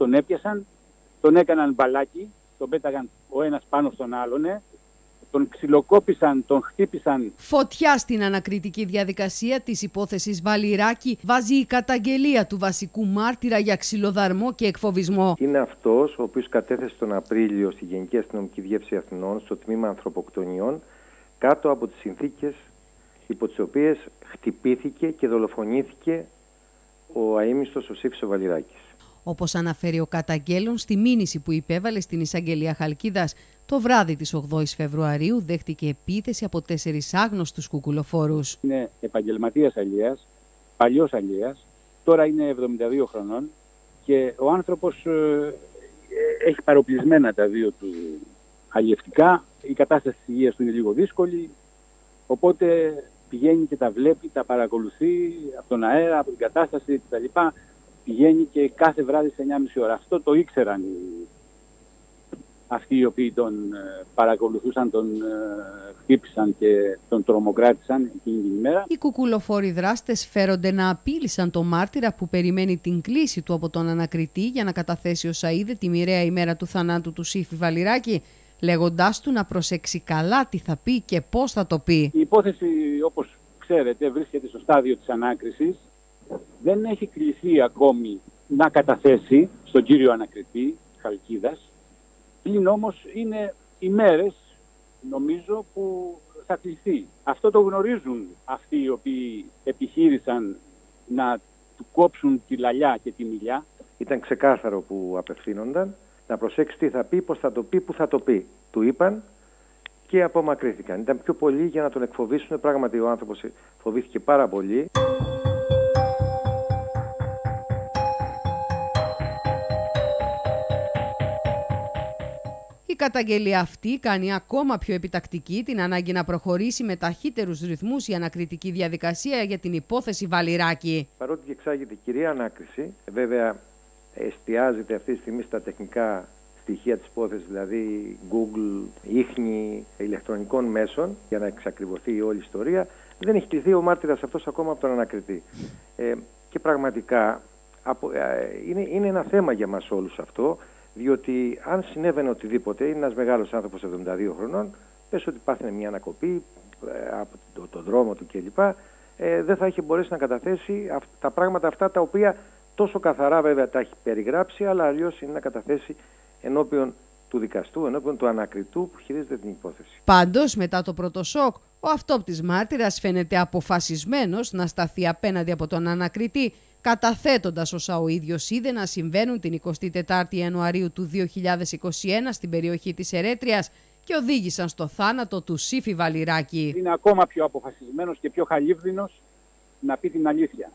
τον έπιασαν, τον έκαναν μπαλάκι, τον πέταγαν ο ένας πάνω στον άλλον, ε, τον ξυλοκόπησαν, τον χτύπησαν. Φωτιά στην ανακριτική διαδικασία της υπόθεσης Βαλιράκη βάζει η καταγγελία του βασικού μάρτυρα για ξυλοδαρμό και εκφοβισμό. Είναι αυτός ο οποίος κατέθεσε τον Απρίλιο στη Γενική Αστυνομική Διεύθυνση Αθηνών στο τμήμα ανθρωποκτονιών κάτω από τις συνθήκες υπό τις οποίες χτυπήθηκε και δολοφονήθηκε ο αείμιστος ο Σύφης ο Βαλιράκης. Όπως αναφέρει ο καταγγέλων στη μήνυση που υπέβαλε στην εισαγγελία Χαλκίδας, το βράδυ της 8ης Φεβρουαρίου δέχτηκε επίθεση από τέσσερις άγνωστους κουκουλοφόρους. Είναι επαγγελματίας αλλιέας, παλιός αλλιέας, τώρα είναι 72 χρονών και ο άνθρωπος ε, έχει παροπλισμένα τα δύο του αλλιευτικά. Η κατάσταση της υγείας του είναι λίγο δύσκολη, οπότε πηγαίνει και τα βλέπει, τα παρακολουθεί από τον αέρα, από την κατάσταση κτλ. Πηγαίνει και κάθε βράδυ σε 9.30 ώρα. Αυτό το ήξεραν οι... αυτοί οι οποίοι τον ε, παρακολουθούσαν, τον ε, χτύπησαν και τον τρομοκράτησαν εκείνη την ημέρα. Οι κουκουλοφόροι δράστες φέρονται να απείλησαν τον μάρτυρα που περιμένει την κλίση του από τον ανακριτή για να καταθέσει ο Σαΐδε τη μοιραία ημέρα του θανάτου του Σύφη Βαλιράκη λέγοντάς του να προσέξει καλά τι θα πει και πώς θα το πει. Η υπόθεση, όπως ξέρετε, βρίσκεται στο στάδιο της ανάκρισης. Δεν έχει κληθεί ακόμη να καταθέσει στον κύριο ανακριτή Χαλκίδας. Πλην όμως είναι ημέρες, νομίζω, που θα κληθεί. Αυτό το γνωρίζουν αυτοί οι οποίοι επιχείρησαν να του κόψουν τη λαλιά και τη μιλιά. Ήταν ξεκάθαρο που απευθύνονταν να προσέξει τι θα πει, πώς θα το πει, πού θα το πει. Του είπαν και απομακρύθηκαν. Ήταν πιο πολύ για να τον εκφοβήσουν. Πράγματι ο άνθρωπος φοβήθηκε πάρα πολύ. Καταγγελία αυτή κάνει ακόμα πιο επιτακτική την ανάγκη να προχωρήσει με ταχύτερους ρυθμούς η ανακριτική διαδικασία για την υπόθεση Βαλιράκη. Παρότι διεξάγεται κυρία ανάκριση, βέβαια εστιάζεται αυτή τη στιγμή στα τεχνικά στοιχεία της υπόθεσης, δηλαδή Google, ίχνη ηλεκτρονικών μέσων για να εξακριβωθεί η όλη ιστορία, δεν έχει κληθεί ο μάρτυρας αυτός ακόμα από τον ανακριτή. Ε, και πραγματικά από, ε, είναι, είναι ένα θέμα για μας όλους αυτό, διότι αν συνέβαινε οτιδήποτε, είναι ένας μεγάλος άνθρωπος 72 χρονών, πες ότι πάθαινε μια ανακοπή ε, από το, το, δρόμο του κλπ. Ε, δεν θα είχε μπορέσει να καταθέσει τα πράγματα αυτά τα οποία τόσο καθαρά βέβαια τα έχει περιγράψει, αλλά αλλιώς είναι να καταθέσει ενώπιον του δικαστού, ενώπιον του ανακριτού που χειρίζεται την υπόθεση. Πάντως, μετά το πρώτο σοκ, ο αυτόπτης μάρτυρας φαίνεται αποφασισμένος να σταθεί απέναντι από τον ανακριτή, καταθέτοντας όσα ο ίδιος είδε να συμβαίνουν την 24η Ιανουαρίου του 2021 στην περιοχή της Ερέτριας και οδήγησαν στο θάνατο του Σύφη Βαλιράκη. Είναι ακόμα πιο αποφασισμένος και πιο χαλίβδινος να πει την αλήθεια.